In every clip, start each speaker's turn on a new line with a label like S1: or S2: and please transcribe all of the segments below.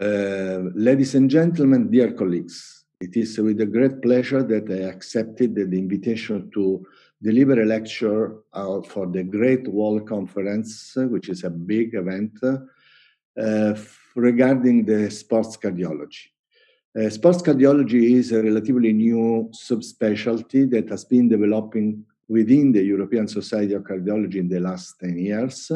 S1: Uh, ladies and gentlemen, dear colleagues, it is with a great pleasure that I accepted the invitation to deliver a lecture uh, for the Great Wall Conference, which is a big event uh, regarding the sports cardiology. Uh, sports cardiology is a relatively new subspecialty that has been developing within the European Society of Cardiology in the last 10 years.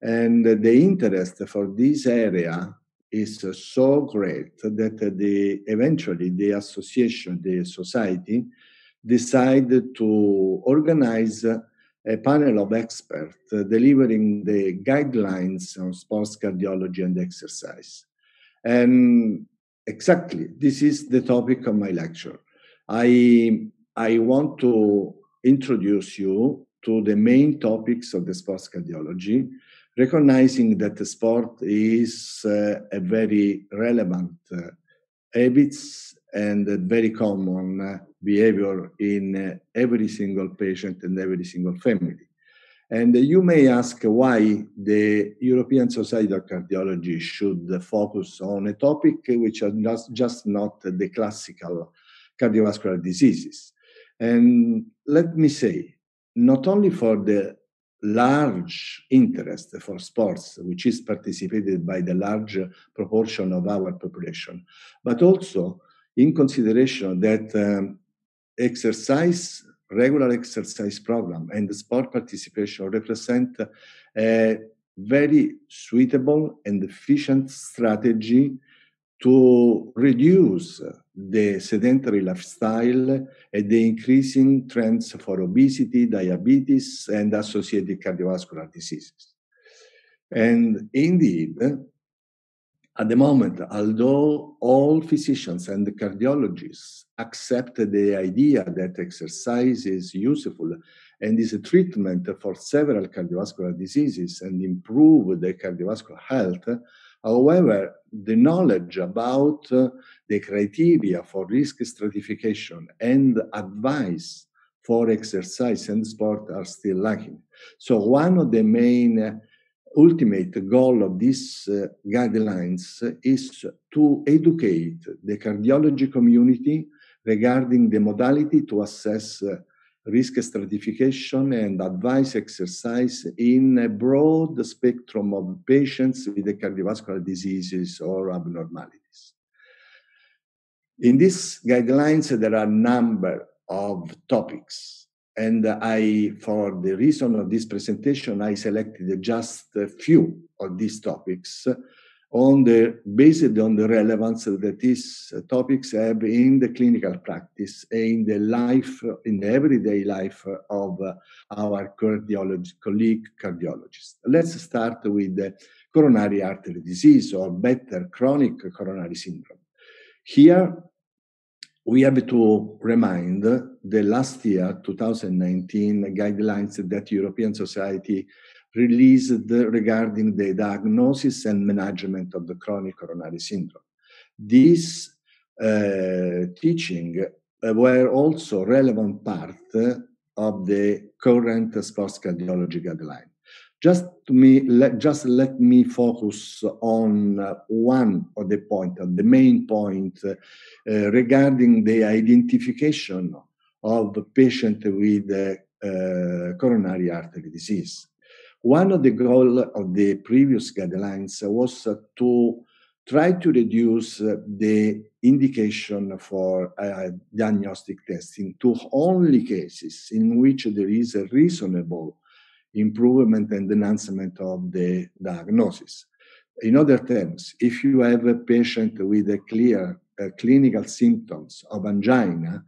S1: And the interest for this area is so great that the eventually the association, the society, decided to organize a panel of experts delivering the guidelines on sports cardiology and exercise. And exactly, this is the topic of my lecture. I, I want to introduce you to the main topics of the sports cardiology recognizing that the sport is uh, a very relevant uh, habits and a very common uh, behavior in every single patient and every single family. And you may ask why the European Society of Cardiology should focus on a topic which are just not the classical cardiovascular diseases. And let me say, not only for the large interest for sports, which is participated by the large proportion of our population, but also in consideration that um, exercise, regular exercise program and sport participation represent a very suitable and efficient strategy to reduce the sedentary lifestyle and the increasing trends for obesity, diabetes, and associated cardiovascular diseases. And indeed, at the moment, although all physicians and cardiologists accept the idea that exercise is useful and is a treatment for several cardiovascular diseases and improve the cardiovascular health, However, the knowledge about uh, the criteria for risk stratification and advice for exercise and sport are still lacking. So one of the main uh, ultimate goal of these uh, guidelines is to educate the cardiology community regarding the modality to assess uh, risk stratification and advice exercise in a broad spectrum of patients with cardiovascular diseases or abnormalities. In these guidelines, there are a number of topics. And I, for the reason of this presentation, I selected just a few of these topics on the based on the relevance that these uh, topics have in the clinical practice in the life in the everyday life of uh, our cardiologist colleague cardiologists let's start with coronary artery disease or better chronic coronary syndrome. Here we have to remind the last year 2019 guidelines that european society released regarding the diagnosis and management of the chronic coronary syndrome. These uh, teaching uh, were also relevant part of the current sports cardiology guideline. Just me, let, just let me focus on uh, one of the point, the main point uh, regarding the identification of patient with uh, coronary artery disease. One of the goals of the previous guidelines was to try to reduce the indication for uh, diagnostic testing to only cases in which there is a reasonable improvement and enhancement of the diagnosis. In other terms, if you have a patient with a clear uh, clinical symptoms of angina,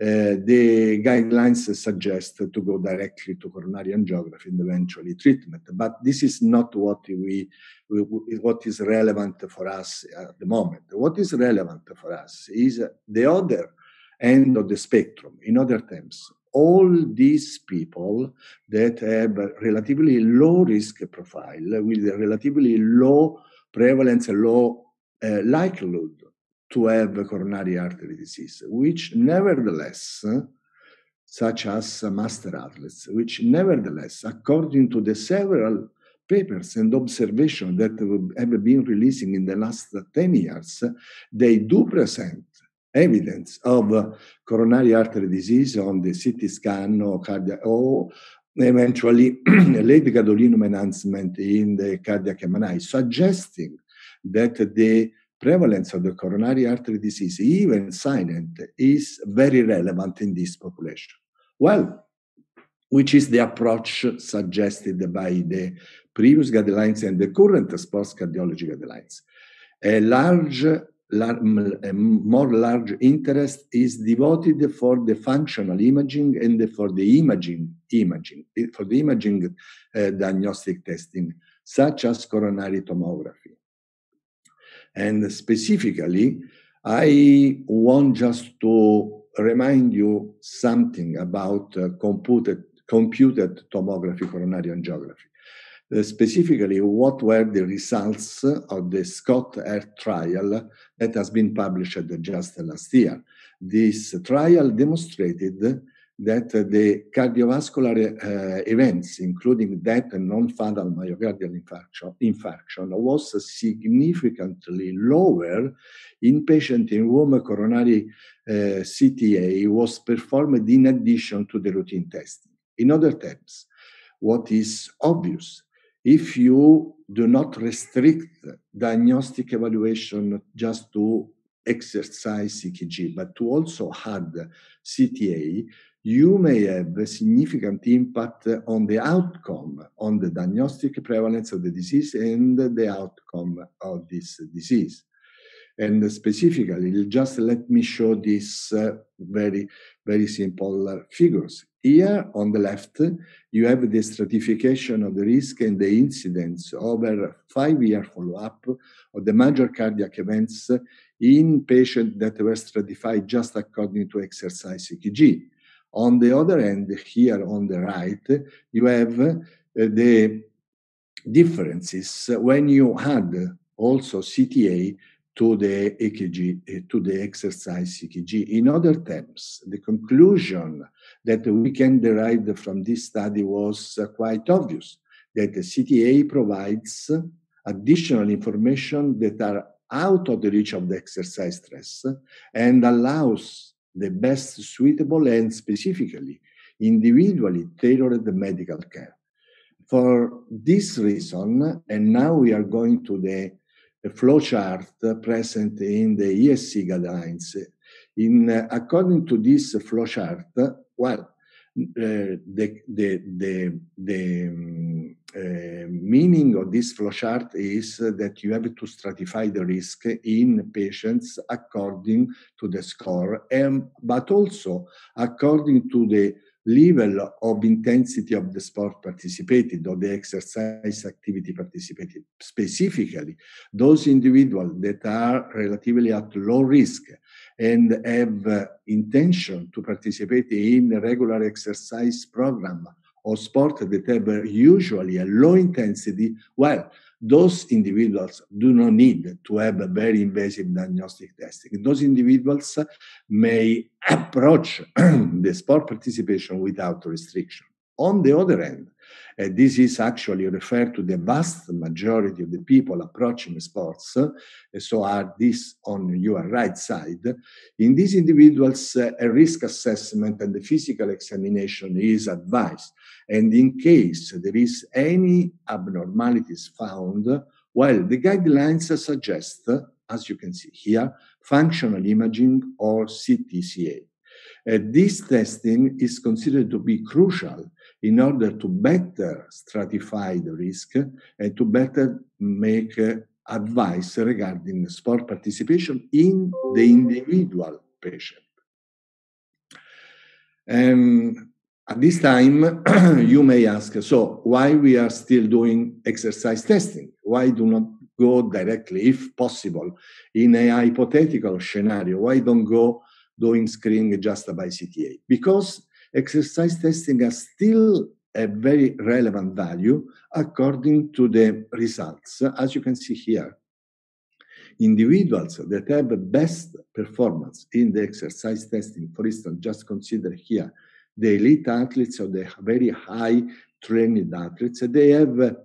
S1: uh, the guidelines suggest to go directly to coronary angiography and eventually treatment. But this is not what we, we, what is relevant for us at the moment. What is relevant for us is the other end of the spectrum. In other terms, all these people that have a relatively low risk profile with a relatively low prevalence, low uh, likelihood to have coronary artery disease, which nevertheless, such as master athletes, which nevertheless, according to the several papers and observations that have been releasing in the last 10 years, they do present evidence of coronary artery disease on the CT scan or cardiac or eventually late gadolinium enhancement in the cardiac MRI, suggesting that the prevalence of the coronary artery disease, even silent, is very relevant in this population. Well, which is the approach suggested by the previous guidelines and the current sports cardiology guidelines. A large, a more large interest is devoted for the functional imaging and for the imaging, imaging for the imaging uh, diagnostic testing, such as coronary tomography. And specifically, I want just to remind you something about uh, computed, computed tomography coronary angiography. Uh, specifically, what were the results of the SCOT-HEART trial that has been published just last year. This trial demonstrated that the cardiovascular uh, events, including death and non-fatal myocardial infarction, infarction, was significantly lower in patients in whom a coronary uh, CTA was performed in addition to the routine testing. In other terms, what is obvious, if you do not restrict diagnostic evaluation just to exercise EKG, but to also add CTA, you may have a significant impact on the outcome, on the diagnostic prevalence of the disease and the outcome of this disease. And specifically, just let me show these uh, very, very simple figures. Here on the left, you have the stratification of the risk and the incidence over five-year follow-up of the major cardiac events in patients that were stratified just according to exercise EKG. On the other hand, here on the right, you have uh, the differences when you add also CTA to the EKG, uh, to the exercise EKG. In other terms, the conclusion that we can derive from this study was uh, quite obvious, that the CTA provides additional information that are out of the reach of the exercise stress and allows the best suitable and specifically individually tailored medical care. For this reason, and now we are going to the, the flowchart present in the ESC guidelines. In uh, according to this flowchart, well, uh, the, the, the, the um, uh, meaning of this flowchart is that you have to stratify the risk in patients according to the score, and, but also according to the level of intensity of the sport participated or the exercise activity participated. Specifically, those individuals that are relatively at low risk and have uh, intention to participate in regular exercise program or sport that have usually a low intensity, well, those individuals do not need to have a very invasive diagnostic testing. Those individuals may approach the sport participation without restriction. On the other hand, uh, this is actually referred to the vast majority of the people approaching sports, so are this on your right side. In these individuals, uh, a risk assessment and the physical examination is advised. And in case there is any abnormalities found, well, the guidelines suggest, as you can see here, functional imaging or CTCA. Uh, this testing is considered to be crucial in order to better stratify the risk and to better make uh, advice regarding sport participation in the individual patient. And at this time, you may ask, so why we are still doing exercise testing? Why do not go directly, if possible, in a hypothetical scenario? Why don't go doing screening just by CTA? Because exercise testing has still a very relevant value according to the results, as you can see here. Individuals that have the best performance in the exercise testing, for instance, just consider here the elite athletes or the very high trained athletes, they have a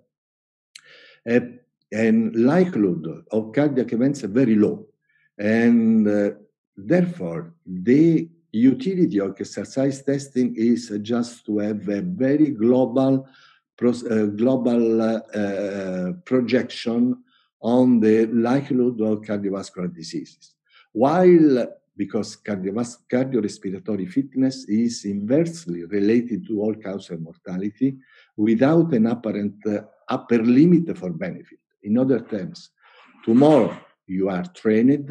S1: and likelihood of cardiac events very low. And uh, therefore, the utility of exercise testing is just to have a very global, uh, global uh, projection on the likelihood of cardiovascular diseases. While because cardiorespiratory fitness is inversely related to all cause mortality without an apparent uh, upper limit for benefit. In other terms, tomorrow you are trained,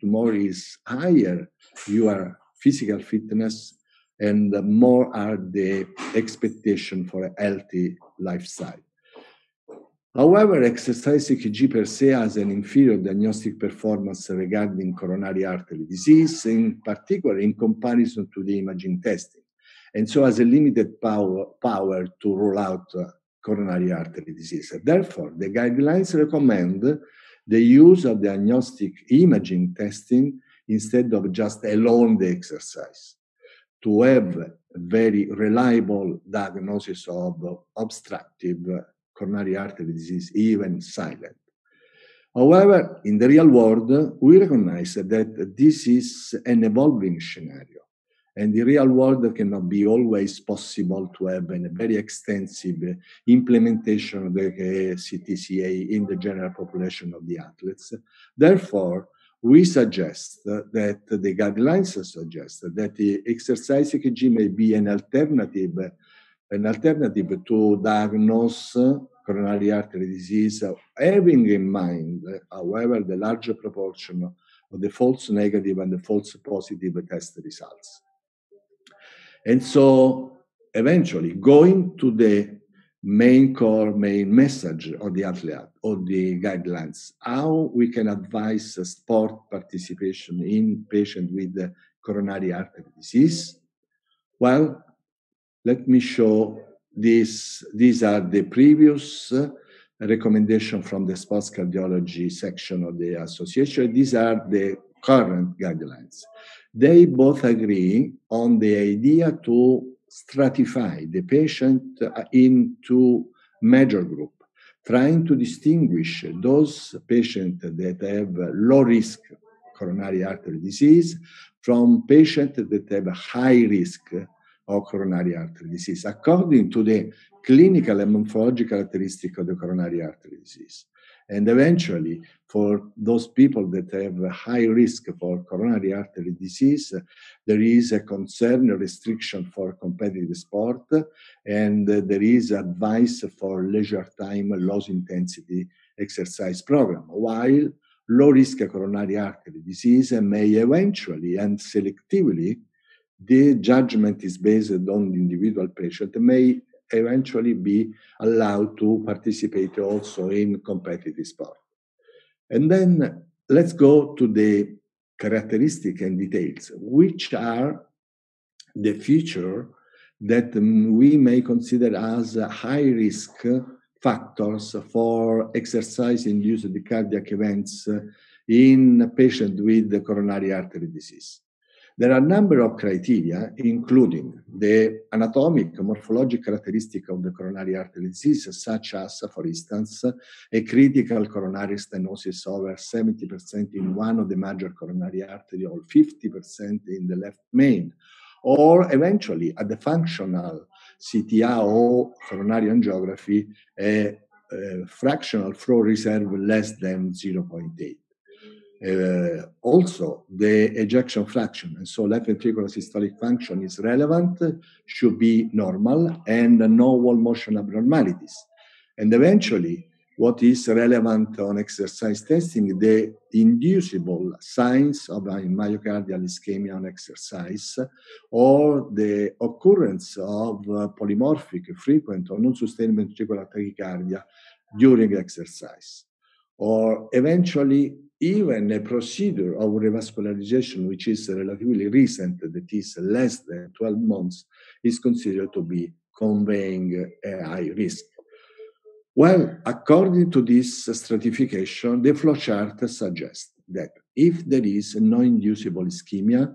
S1: tomorrow is higher your physical fitness, and more are the expectation for a healthy lifestyle. However, exercise EKG per se has an inferior diagnostic performance regarding coronary artery disease, in particular in comparison to the imaging testing, and so has a limited power, power to rule out uh, coronary artery disease. Therefore, the guidelines recommend the use of diagnostic imaging testing instead of just alone the exercise to have very reliable diagnosis of obstructive coronary artery disease, even silent. However, in the real world, we recognize that this is an evolving scenario. And the real world cannot be always possible to have a very extensive implementation of the CTCA in the general population of the athletes. Therefore, we suggest that the guidelines suggest that the exercise EKG may be an alternative, an alternative to diagnose coronary artery disease, having in mind, however, the larger proportion of the false negative and the false positive test results. And so eventually going to the main core, main message of the athlete, or the guidelines, how we can advise sport participation in patients with coronary artery disease. Well, let me show this, these are the previous uh, recommendation from the sports cardiology section of the association. These are the current guidelines. They both agree on the idea to stratify the patient uh, into major group, trying to distinguish those patients that have low risk coronary artery disease from patients that have high risk of coronary artery disease, according to the clinical and morphological characteristic of the coronary artery disease. And eventually, for those people that have a high risk for coronary artery disease, there is a concern, a restriction for competitive sport, and there is advice for leisure time, low intensity exercise program. While low risk coronary artery disease may eventually and selectively the judgment is based on the individual patient may eventually be allowed to participate also in competitive sport. And then let's go to the characteristic and details, which are the feature that we may consider as high risk factors for exercise-induced cardiac events in patients with coronary artery disease. There are a number of criteria, including the anatomic, morphologic characteristic of the coronary artery disease, such as, for instance, a critical coronary stenosis over 70% in one of the major coronary artery or 50% in the left main, or eventually at the functional CTA or coronary angiography, a, a fractional flow reserve less than 0.8. Uh, also, the ejection fraction, and so left ventricular systolic function is relevant, should be normal, and no wall motion abnormalities. And eventually, what is relevant on exercise testing, the inducible signs of myocardial ischemia on exercise, or the occurrence of polymorphic, frequent, or non-sustained ventricular tachycardia during exercise, or eventually even a procedure of revascularization, which is relatively recent, that is less than 12 months, is considered to be conveying a high risk. Well, according to this stratification, the flowchart suggests that if there is no inducible ischemia,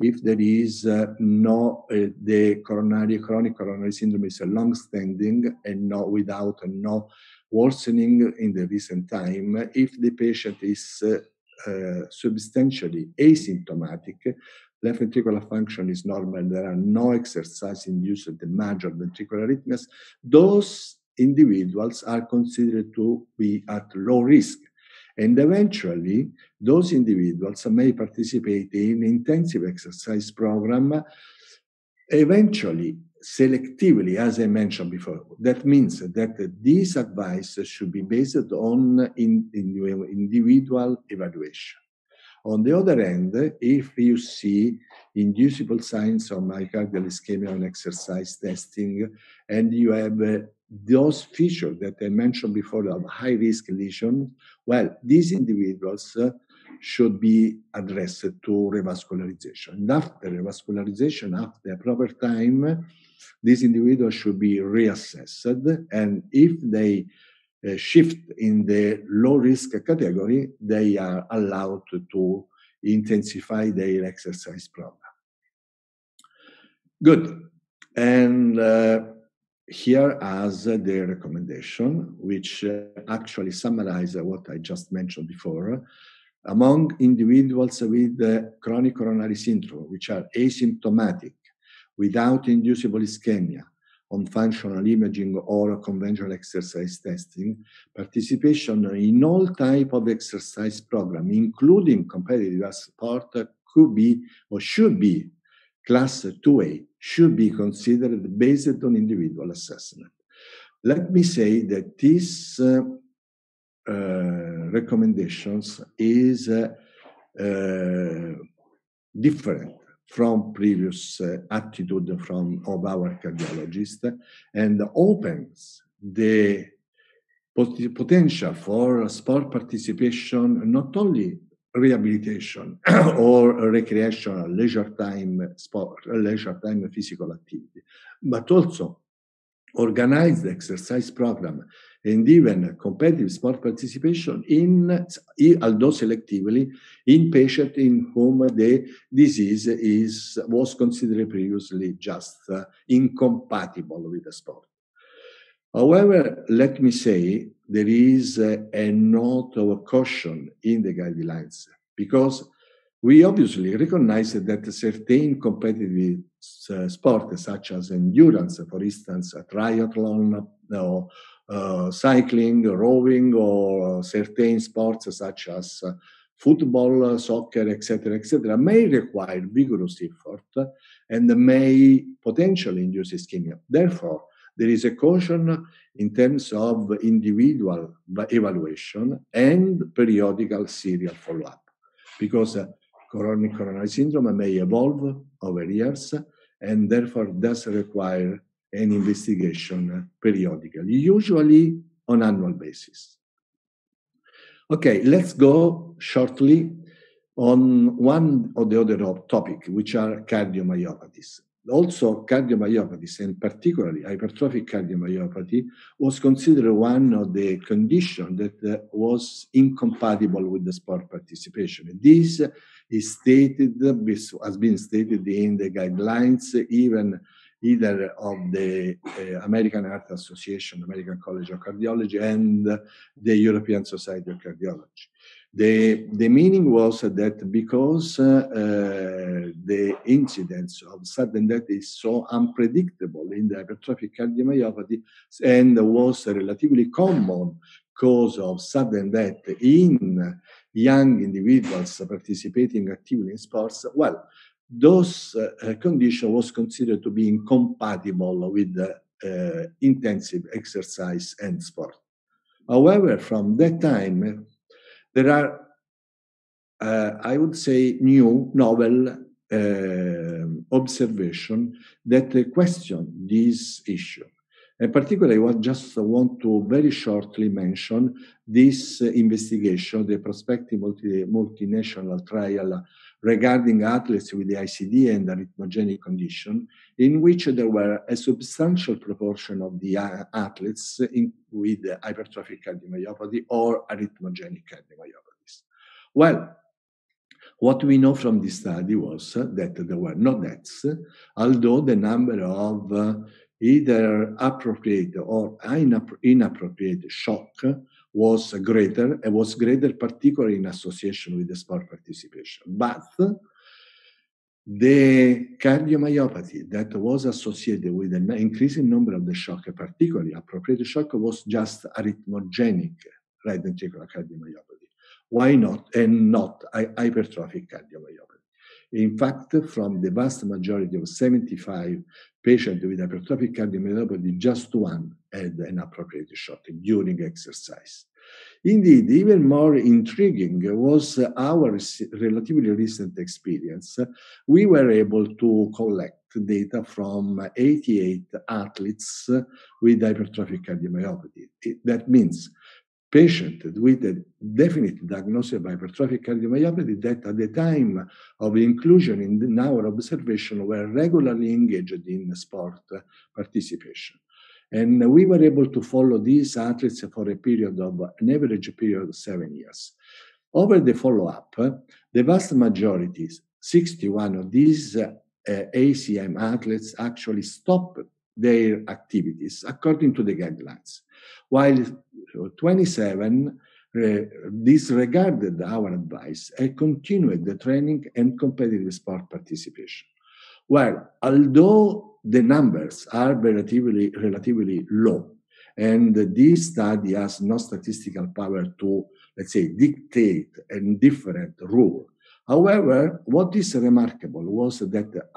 S1: if there is uh, no uh, the coronary chronic coronary syndrome is a long-standing and no without no worsening in the recent time if the patient is uh, substantially asymptomatic, left ventricular function is normal, there are no exercise-induced major ventricular arrhythmias, those individuals are considered to be at low risk. And eventually, those individuals may participate in intensive exercise program, eventually selectively, as I mentioned before. That means that this advice should be based on in, in individual evaluation. On the other hand, if you see inducible signs of myocardial ischemia on exercise testing, and you have uh, those features that I mentioned before of high risk lesion, well, these individuals uh, should be addressed to revascularization. And after revascularization, after a proper time, these individuals should be reassessed. And if they uh, shift in the low risk category, they are allowed to, intensify their exercise program. Good. And uh, here as the recommendation, which uh, actually summarizes what I just mentioned before. Among individuals with chronic coronary syndrome, which are asymptomatic, without inducible ischemia, on functional imaging or conventional exercise testing, participation in all type of exercise program, including competitive sport, could be or should be class 2A, should be considered based on individual assessment. Let me say that uh, uh, recommendations is uh, uh different from previous uh, attitude from of our cardiologist and opens the potential for sport participation not only rehabilitation or recreational leisure time sport leisure time physical activity but also organized exercise program and even competitive sport participation in, although selectively, in patients in whom the disease is, was considered previously just uh, incompatible with the sport. However, let me say there is a, note of caution in the guidelines because we obviously recognize that certain competitive uh, sports, such as endurance, for instance, triathlon or uh, cycling, rowing, or certain sports such as uh, football, soccer, etc., etc., may require vigorous effort and may potentially induce ischemia. Therefore, there is a caution in terms of individual evaluation and periodical serial follow-up, because uh, coronary coronary syndrome may evolve over years and therefore does require an investigation periodically, usually on annual basis. Okay, let's go shortly on one or the other topic, which are cardiomyopathies. Also, cardiomyopathies, and particularly hypertrophic cardiomyopathy, was considered one of the conditions that uh, was incompatible with the sport participation. This is stated, has been stated in the guidelines, even either of the uh, American Heart Association, American College of Cardiology, and the European Society of Cardiology. The, the meaning was that because uh, uh, the incidence of sudden death is so unpredictable in the hypertrophic cardiomyopathy and was a relatively common cause of sudden death in young individuals participating actively in sports, well, those uh, condition was considered to be incompatible with uh, intensive exercise and sport. However, from that time, there are, uh, I would say, new, novel uh, observation that question this issue. In particular, I just want to very shortly mention this investigation, the prospective multi, multinational trial regarding athletes with the ICD and arrhythmogenic condition, in which there were a substantial proportion of the athletes in, with hypertrophic cardiomyopathy or arrhythmogenic cardiomyopathies. Well, what we know from this study was that there were no deaths, although the number of either appropriate or inappropriate shock was greater and was greater particularly in association with the sport participation. But the cardiomyopathy that was associated with an increasing number of the shock, particularly appropriate shock, was just arrhythmogenic right ventricular cardiomyopathy. Why not? And not hypertrophic cardiomyopathy. In fact, from the vast majority of 75 patients with hypertrophic cardiomyopathy, just one had an appropriate shock during exercise. Indeed, even more intriguing was our relatively recent experience. We were able to collect data from 88 athletes with hypertrophic cardiomyopathy. That means patients with a definite diagnosis of hypertrophic cardiomyopathy that at the time of inclusion in our observation were regularly engaged in sport participation. And we were able to follow these athletes for a period of an average period of seven years. Over the follow-up, the vast majority, 61 of these uh, HCM athletes actually stopped their activities according to the guidelines, while 27 uh, disregarded our advice and continued the training and competitive sport participation. Well, although the numbers are relatively, relatively low, and this study has no statistical power to, let's say, dictate a different rule. However, what is remarkable was that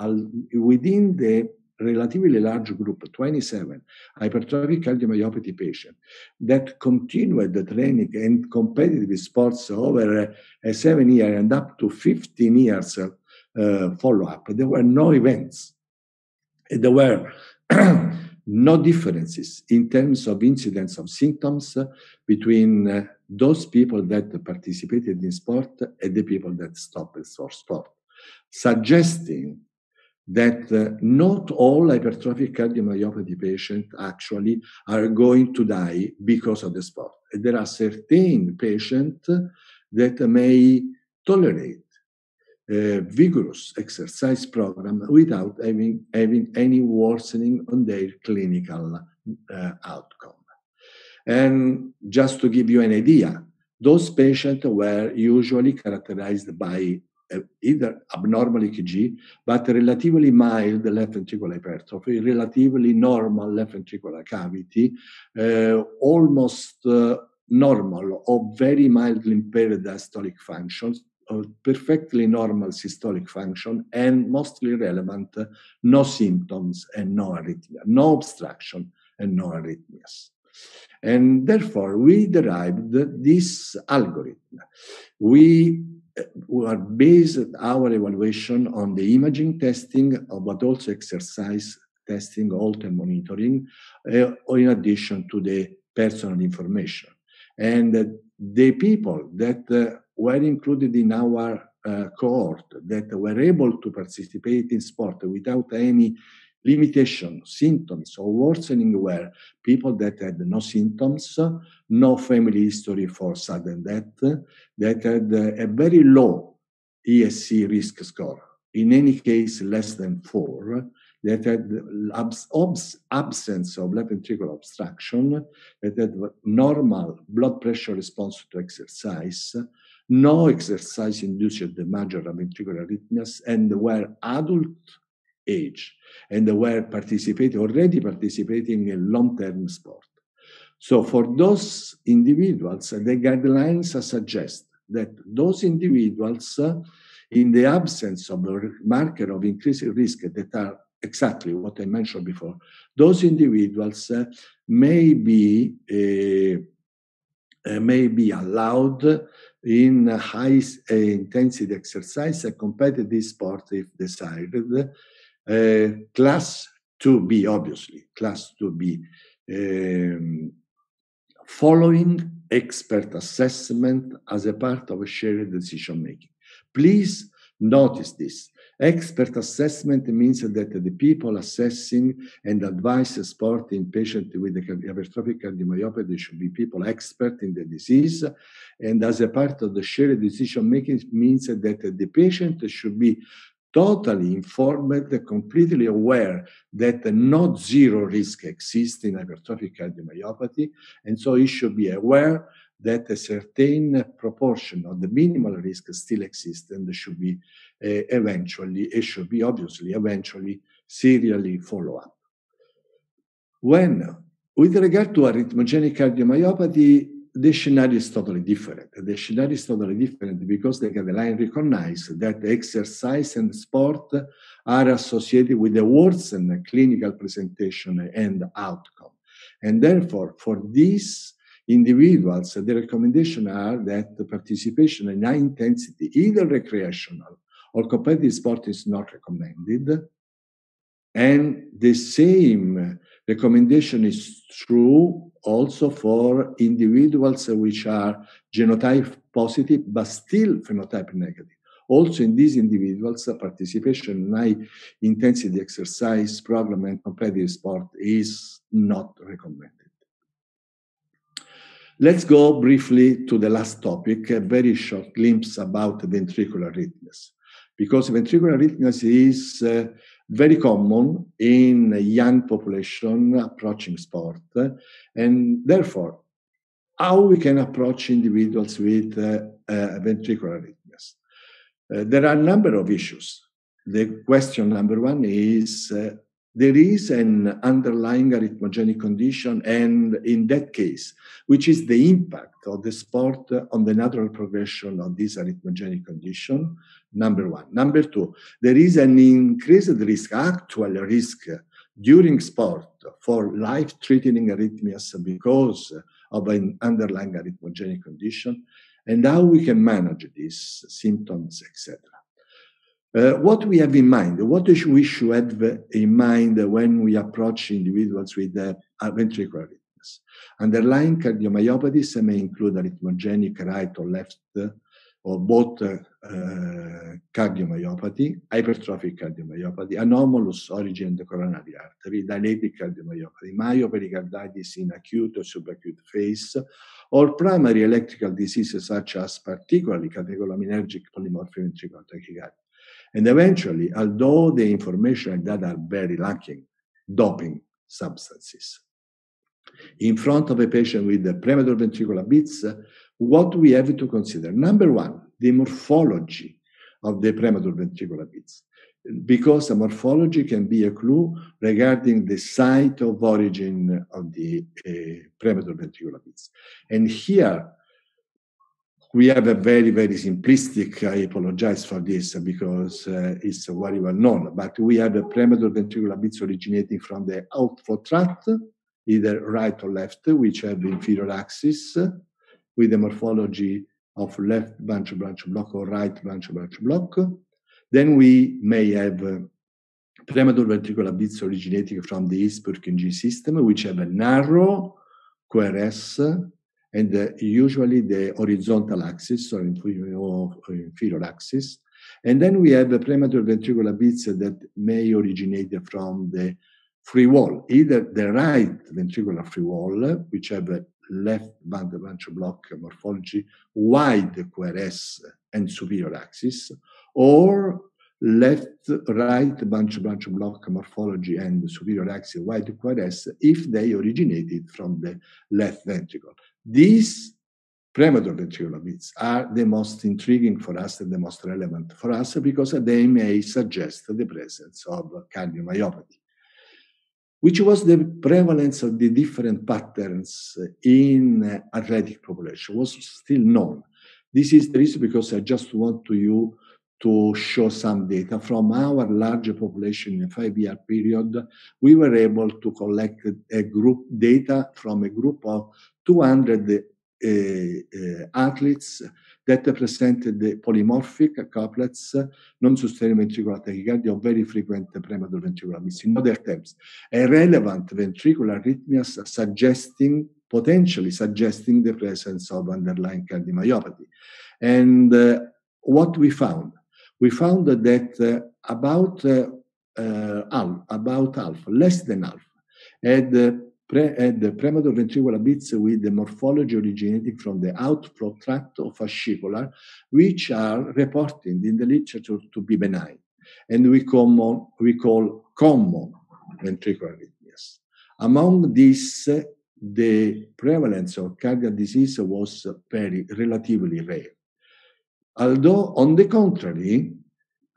S1: within the relatively large group, 27 hypertrophic cardiomyopathy patients that continued the training and competitive sports over a seven year and up to 15 years uh, follow up. There were no events. There were no differences in terms of incidence of symptoms between uh, those people that participated in sport and the people that stopped for sport, suggesting that uh, not all hypertrophic cardiomyopathy patients actually are going to die because of the sport. There are certain patients that may tolerate a vigorous exercise program without having, having any worsening on their clinical uh, outcome. And just to give you an idea, those patients were usually characterized by either abnormal EKG, but relatively mild left ventricular hypertrophy, relatively normal left ventricular cavity, uh, almost uh, normal or very mildly impaired diastolic functions, perfectly normal systolic function and mostly relevant, no symptoms and no arrhythmia, no obstruction and no arrhythmias. And therefore, we derived this algorithm. We are based our evaluation on the imaging testing, but also exercise testing, Holter monitoring, uh, in addition to the personal information. And the people that uh, were included in our uh, cohort that were able to participate in sport without any limitation, symptoms, or worsening were people that had no symptoms, no family history for sudden death, that had a very low ESC risk score, in any case less than four, that had abs- abs- absence of left ventricular obstruction, that had normal blood pressure response to exercise, no exercise induced the major ventricular arrhythmias, and were adult age, and were participating, already participating in long-term sport. So for those individuals, the guidelines suggest that those individuals, in the absence of a marker of increased risk that are exactly what I mentioned before, those individuals may be uh, uh, may be allowed in high uh, intensity exercise and competitive sport if desired. Uh, class 2B, obviously, class 2B, um, following expert assessment as a part of a shared decision making. Please notice this. Expert assessment means that the people assessing and advise sport in patients with hypertrophic cardiomyopathy should be people expert in the disease. And as a part of the shared decision making means that the patient should be totally informed, completely aware that not zero risk exists in hypertrophic cardiomyopathy, and so he should be aware that a certain proportion of the minimal risk still exists and should be uh, eventually, it should be obviously eventually serially follow up. When, with regard to arrhythmogenic cardiomyopathy, the scenario is totally different. The scenario is totally different because the guideline recognize that exercise and sport are associated with the worsened clinical presentation and outcome. And therefore, for these individuals, the recommendation are that the participation in high intensity, either recreational or competitive sport is not recommended. And the same recommendation is true also for individuals which are genotype positive but still phenotype negative. Also, in these individuals, participation in high intensity exercise program and competitive sport is not recommended. Let's go briefly to the last topic, a very short glimpse about ventricular arrhythmias. Because ventricular arrhythmias is uh, very common in young population approaching sport. And therefore, how we can approach individuals with uh, uh, ventricular arrhythmias. Uh, there are a number of issues. The question number one is there is an underlying arrhythmogenic condition, and in that case, which is the impact of the sport on the natural progression of this arrhythmogenic condition, number one. Number two, there is an increased risk, actual risk during sport for life-threatening arrhythmias because of an underlying arrhythmogenic condition, and how we can manage these symptoms, etc. Uh, what we have in mind, what we should have in mind when we approach individuals with uh, ventricular arrhythmias. Underlying cardiomyopathies may include arrhythmogenic right or left or both uh, cardiomyopathy, hypertrophic cardiomyopathy, anomalous origin in the coronary artery, dilated cardiomyopathy, myopericarditis in acute or subacute phase, or primary electrical diseases such as particularly catecholaminergic polymorphic ventricular tachycardia. And eventually, although the information and data are very lacking, doping substances. In front of a patient with the premature ventricular beats, what we have to consider. Number one, the morphology of the premature ventricular beats, because the morphology can be a clue regarding the site of origin of the uh, premature ventricular beats. And here, we have a very, very simplistic, I apologize for this because uh, it's very well known, but we have a premature ventricular beats originating from the outflow tract, either right or left, which have inferior axis with the morphology of left branch branch block or right branch branch block. Then we may have uh, premature ventricular beats originating from the His-Purkinje system, which have a narrow QRS and uh, usually the horizontal axis or inferior axis. And then we have the premature ventricular beats that may originate from the free wall, either the right ventricular free wall, which have a left branch block morphology, wide QRS and superior axis, or left right bunch branch block morphology and superior axis wide QRS if they originated from the left ventricle. These premature ventricular beats are the most intriguing for us and the most relevant for us because they may suggest the presence of cardiomyopathy. Which was the prevalence of the different patterns in athletic population was still known. This is the reason because I just want to you to show some data from our larger population in a five-year period. We were able to collect a group data from a group of 200 uh, uh, athletes that presented polymorphic couplets, non-sustained ventricular tachycardia, or very frequent premature ventricular beats. In other terms, a relevant ventricular arrhythmias suggesting, potentially suggesting the presence of underlying cardiomyopathy. And uh, what we found? We found that uh, about uh, uh half, about half, less than half, had pre- the premature ventricular beats with the morphology originating from the outflow tract of fascicular, which are reported in the literature to be benign. and we, common, we call common ventricular arrhythmias. Among these, the prevalence of cardiac disease was very relatively rare. Although, on the contrary,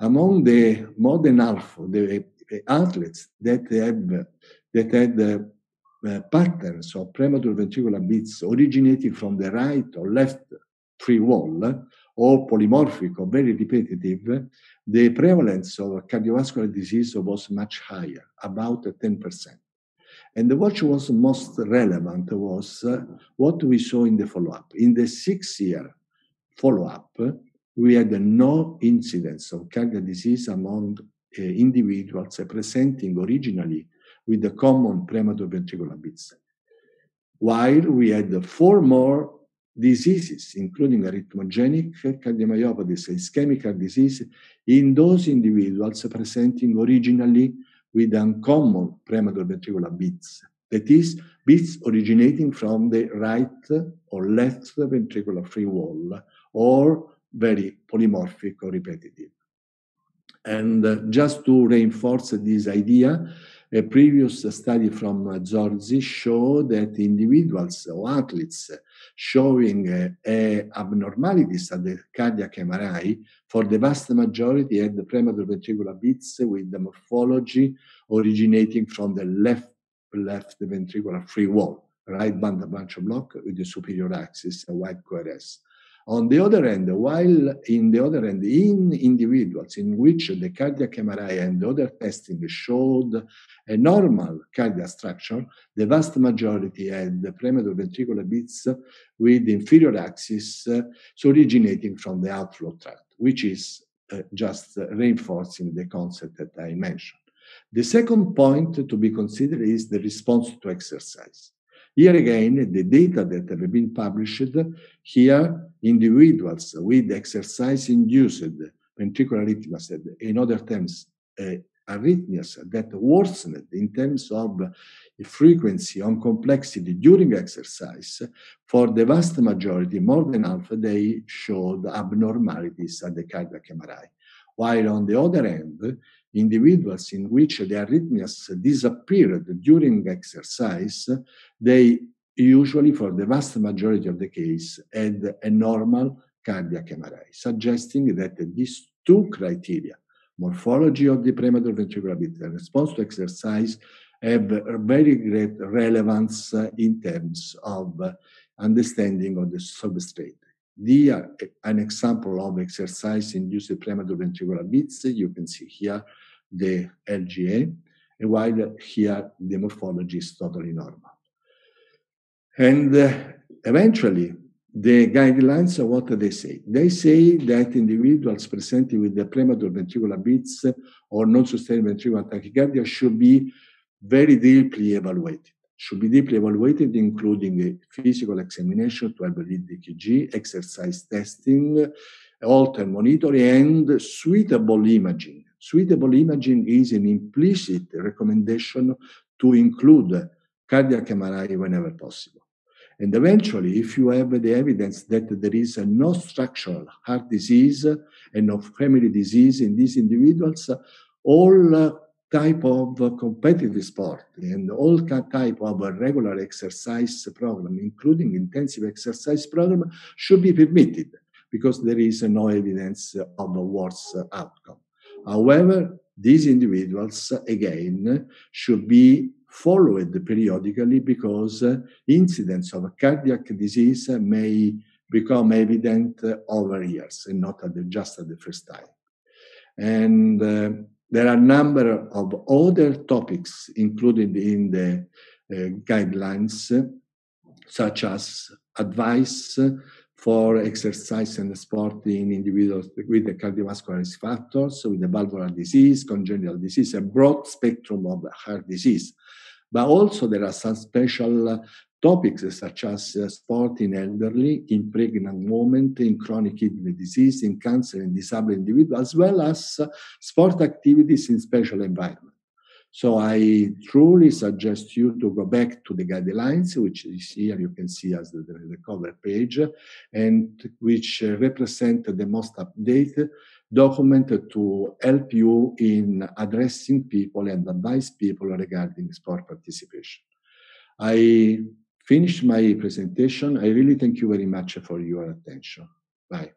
S1: among the more than half of the athletes that have that had uh, patterns of premature ventricular beats originating from the right or left free wall or polymorphic or very repetitive, the prevalence of cardiovascular disease was much higher, about 10%. And what was most relevant was uh, what we saw in the follow-up. In the six-year follow-up, we had no incidence of cardiac disease among uh, individuals presenting originally with the common premature ventricular beats. While we had four more diseases, including arrhythmogenic cardiomyopathies ischemic heart disease, in those individuals presenting originally with uncommon premature ventricular beats. That is, beats originating from the right or left ventricular free wall or very polymorphic or repetitive. And uh, just to reinforce this idea, a previous study from Zorzi showed that individuals or athletes showing uh, abnormalities at the cardiac MRI, for the vast majority had premature ventricular beats with the morphology originating from the left left ventricular free wall, right bundle branch block with the superior axis, a white QRS. On the other hand, while in the other hand, in individuals in which the cardiac MRI and other testing showed a normal cardiac structure, the vast majority had premature ventricular beats with inferior axis uh, originating from the outflow tract, which is uh, just reinforcing the concept that I mentioned. The second point to be considered is the response to exercise. Here again, the data that have been published here, individuals with exercise-induced ventricular arrhythmias, in other terms, uh, arrhythmias that worsened in terms of frequency on complexity during exercise, for the vast majority, more than half, they showed abnormalities at the cardiac MRI. While on the other hand, individuals in which the arrhythmias disappeared during exercise, they usually, for the vast majority of the case, had a normal cardiac MRI, suggesting that these two criteria, morphology of the premature ventricular beat and response to exercise, have a very great relevance uh, in terms of uh, understanding of the substrate. The, an example of exercise-induced premature ventricular beats, you can see here the LGA, and while here the morphology is totally normal. And uh, eventually, the guidelines are what they say. They say that individuals presenting with the premature ventricular beats or non-sustained ventricular tachycardia should be very deeply evaluated. Should be deeply evaluated, including physical examination, 12 lead EKG, exercise testing, Holter monitoring, and suitable imaging Suitable imaging is an implicit recommendation to include cardiac MRI whenever possible. And eventually, if you have the evidence that there is no structural heart disease and no family disease in these individuals, all type of competitive sport and all type of regular exercise program, including intensive exercise program, should be permitted because there is no evidence of a worse outcome. However, these individuals, again, should be followed periodically because incidents of cardiac disease may become evident over years and not at the, just at the first time. And uh, there are a number of other topics included in the uh, guidelines, such as advice for exercise and sport in individuals with the cardiovascular risk factors, with the valvular disease, congenital disease, a broad spectrum of heart disease. But also there are some special topics such as uh, sport in elderly, in pregnant women, in chronic kidney disease, in cancer in disabled individuals, as well as uh, sport activities in special environments. So I truly suggest you to go back to the guidelines, which is here you can see as the, the cover page, and which uh, represent the most updated document to help you in addressing people and advise people regarding sport participation. I finished my presentation. I really thank you very much for your attention. Bye.